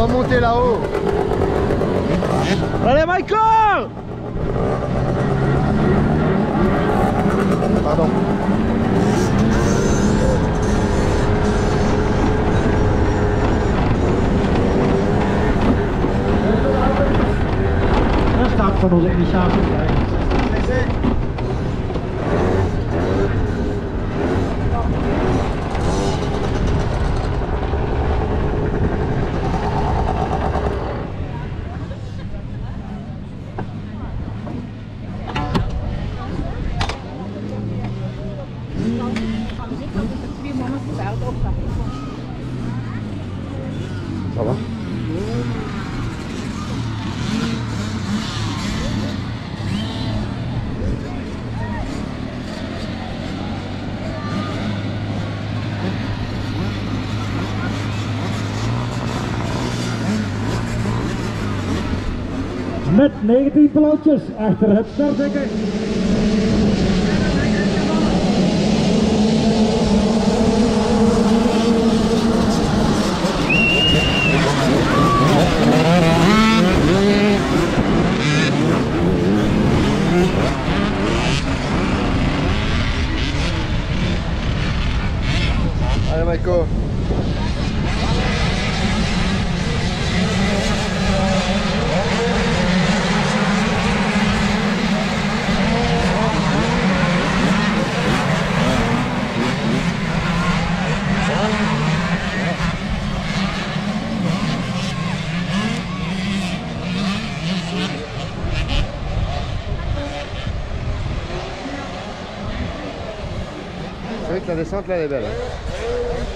va monter là-haut. Allez Michael Pardon. Start von uns, ich habe. Met 19 plantjes achter het startdekken. C'est la descente là elle est belle. hein.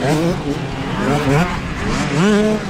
Mm-hmm.